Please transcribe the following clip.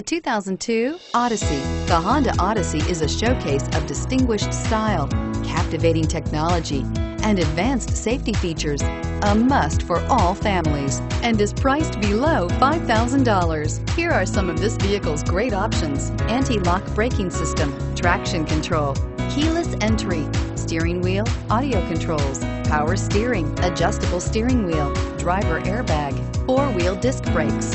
The 2002 Odyssey. The Honda Odyssey is a showcase of distinguished style, captivating technology, and advanced safety features. A must for all families and is priced below $5,000. Here are some of this vehicle's great options. Anti-lock braking system, traction control, keyless entry, steering wheel, audio controls, power steering, adjustable steering wheel, driver airbag, four-wheel disc brakes,